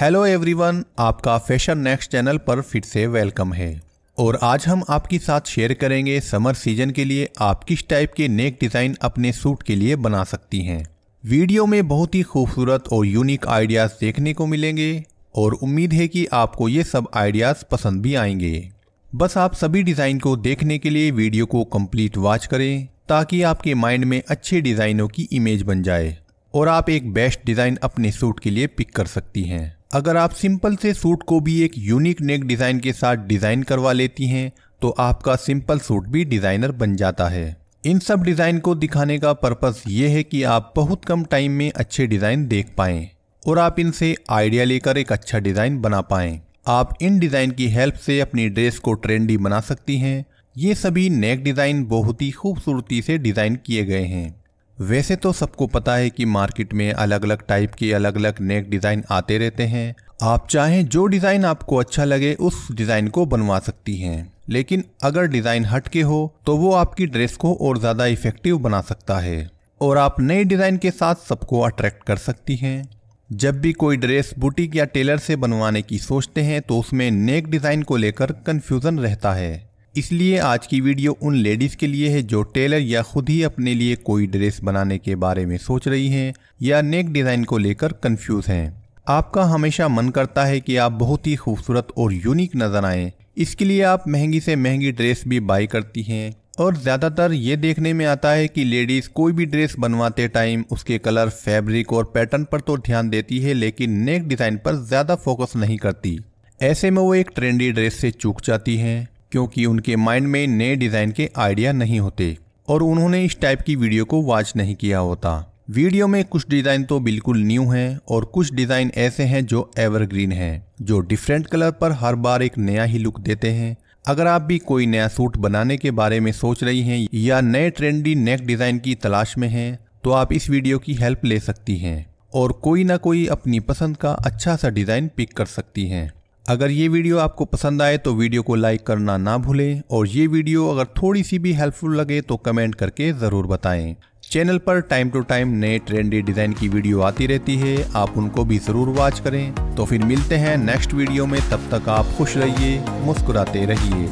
Hello everyone, आपका fashion next channel पर फिर से वेलकम है। और आज हम आपके साथ शेयर करेंगे समर सीज़न के लिए आप किस टाइप के नेक डिज़ाइन अपने सूट के लिए बना सकती हैं। वीडियो में बहुत ही खूबसूरत और यूनिक आइडियाज़ देखने को मिलेंगे और उम्मीद है कि आपको ये सब आइडियाज़ पसंद भी आएँगे। बस आप सभी डिज़ाइन को देखने के लिए वीडियो को कंप्लीट वॉच करें ताकि आपके माइंड में अच्छे डिज़ाइनों की इमेज बन जाए और आप एक बेस्ट डिज़ाइन अपने सूट के लिए पिक कर सकती हैं। अगर आप सिंपल से सूट को भी एक यूनिक नेक डिज़ाइन के साथ डिज़ाइन करवा लेती हैं तो आपका सिंपल सूट भी डिज़ाइनर बन जाता है। इन सब डिज़ाइन को दिखाने का पर्पस ये है कि आप बहुत कम टाइम में अच्छे डिज़ाइन देख पाएँ और आप इनसे आइडिया लेकर एक अच्छा डिज़ाइन बना पाएँ। आप इन डिज़ाइन की हेल्प से अपनी ड्रेस को ट्रेंडी बना सकती हैं। ये सभी नेक डिज़ाइन बहुत ही खूबसूरती से डिज़ाइन किए गए हैं। वैसे तो सबको पता है कि मार्केट में अलग अलग टाइप के अलग अलग नेक डिज़ाइन आते रहते हैं। आप चाहें जो डिज़ाइन आपको अच्छा लगे, उस डिज़ाइन को बनवा सकती हैं। लेकिन अगर डिज़ाइन हट के हो तो वो आपकी ड्रेस को और ज़्यादा इफ़ेक्टिव बना सकता है। और आप नए डिज़ाइन के साथ सबको अट्रैक्ट कर सकती हैं। जब भी कोई ड्रेस बुटीक या टेलर से बनवाने की सोचते हैं तो उसमें नेक डिज़ाइन को लेकर कन्फ्यूज़न रहता है। इसलिए आज की वीडियो उन लेडीज़ के लिए है जो टेलर या खुद ही अपने लिए कोई ड्रेस बनाने के बारे में सोच रही हैं या नेक डिज़ाइन को लेकर कंफ्यूज हैं। आपका हमेशा मन करता है कि आप बहुत ही खूबसूरत और यूनिक नज़र आएँ। इसके लिए आप महँगी से महँगी ड्रेस भी बाई करती हैं। और ज़्यादातर ये देखने में आता है कि लेडीज़ कोई भी ड्रेस बनवाते टाइम उसके कलर फैब्रिक और पैटर्न पर तो ध्यान देती है, लेकिन नेक डिज़ाइन पर ज़्यादा फोकस नहीं करती। ऐसे में वो एक ट्रेंडी ड्रेस से चूक जाती हैं। क्योंकि उनके माइंड में नए डिज़ाइन के आइडिया नहीं होते और उन्होंने इस टाइप की वीडियो को वॉच नहीं किया होता। वीडियो में कुछ डिज़ाइन तो बिल्कुल न्यू हैं और कुछ डिज़ाइन ऐसे हैं जो एवरग्रीन हैं, जो डिफरेंट कलर पर हर बार एक नया ही लुक देते हैं। अगर आप भी कोई नया सूट बनाने के बारे में सोच रही हैं या नए ट्रेंडी नेक डिज़ाइन की तलाश में हैं तो आप इस वीडियो की हेल्प ले सकती हैं और कोई ना कोई अपनी पसंद का अच्छा सा डिज़ाइन पिक कर सकती हैं। अगर ये वीडियो आपको पसंद आए तो वीडियो को लाइक करना ना भूलें और ये वीडियो अगर थोड़ी सी भी हेल्पफुल लगे तो कमेंट करके ज़रूर बताएँ। चैनल पर टाइम टू टाइम नए ट्रेंडी डिज़ाइन की वीडियो आती रहती है, आप उनको भी ज़रूर वॉच करें। तो फिर मिलते हैं नेक्स्ट वीडियो में, तब तक आप खुश रहिए, मुस्कुराते रहिए।